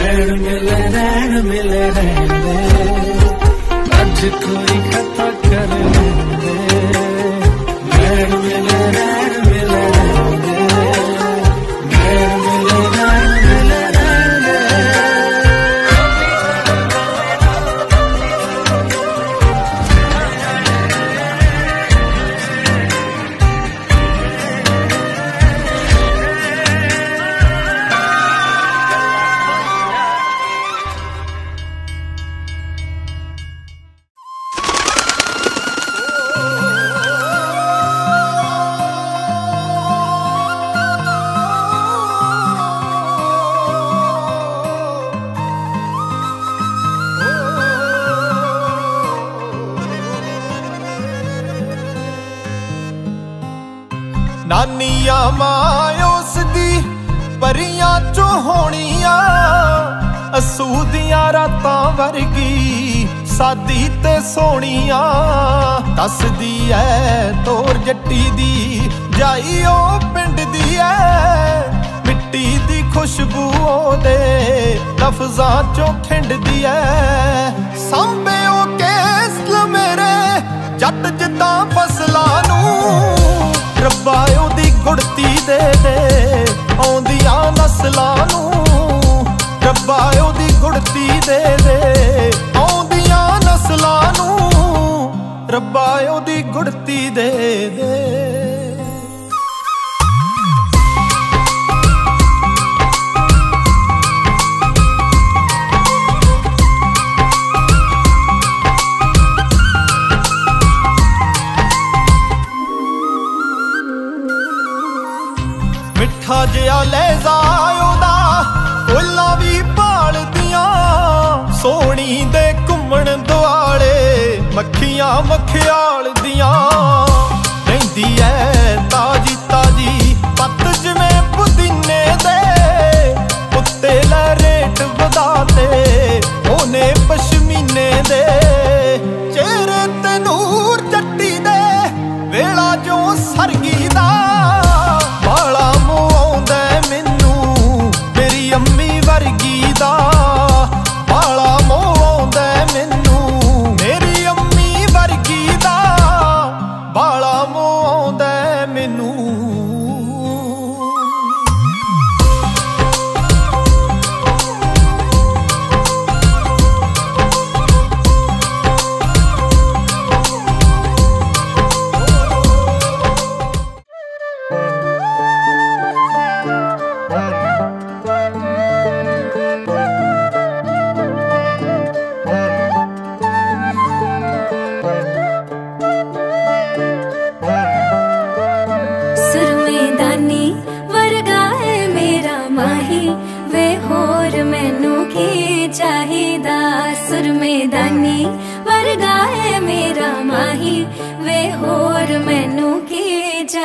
ਨੈਣ ਮਿਲੇ ਨੈਣ ਮਿਲੇ ਰਹਿੰਦੇ ਅੱਜ ਕੋਈ ਖਤਾ ਕਰ ਲੈਂਦੇ। ਨਾਨੀਆਂ ਮਾਂ ਉਸ ਦੀ ਪਰੀਆਂ ਚੋਂ ਹੋਣੀਆਂ। ਅਸੂ ਰਾਤਾਂ ਵਰਗੀ ਸਾਦੀ ਤੇ ਸੋਹਣੀਆਂ। ਦੱਸਦੀ ਐ ਤੋਰ ਜੱਟੀ ਦੀ, ਜਾਈ ਉਹ ਪਿੰਡ ਦੀ ਐ। ਮਿੱਟੀ ਦੀ ਖੁਸ਼ਬੂ ਉਹਦੇ ਲਫ਼ਜ਼ਾਂ ਚੋਂ ਖਿੰਡਦੀ ਐ। ਸਾਂਭੇ ਉਹ ਕੇਸ ਮੇਰੇ, ਜੱਟ ਜਿੱਦਾਂ ਆਉਂਦੀਆਂ ਨਸਲਾਂ ਨੂੰ ਰੱਬਾ ਉਹਦੀ ਗੁੜਤੀ ਦੇ ਦੇ। ਆਉਂਦੀਆਂ ਨਸਲਾਂ ਨੂੰ ਰੱਬਾ ਉਹਦੀ ਗੁੜਤੀ ਦੇ ਦੇ। ਮਿੱਠਾ ਜਿਹਾ ਲਹਿਜ਼ਾ ਮਖਿਆਲ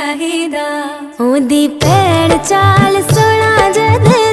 ਚਾਹੀਦਾ ਉਹਦੀ ਪੈਣ ਚਾਲ ਸੁਣਾ ਜਦ ਜਦ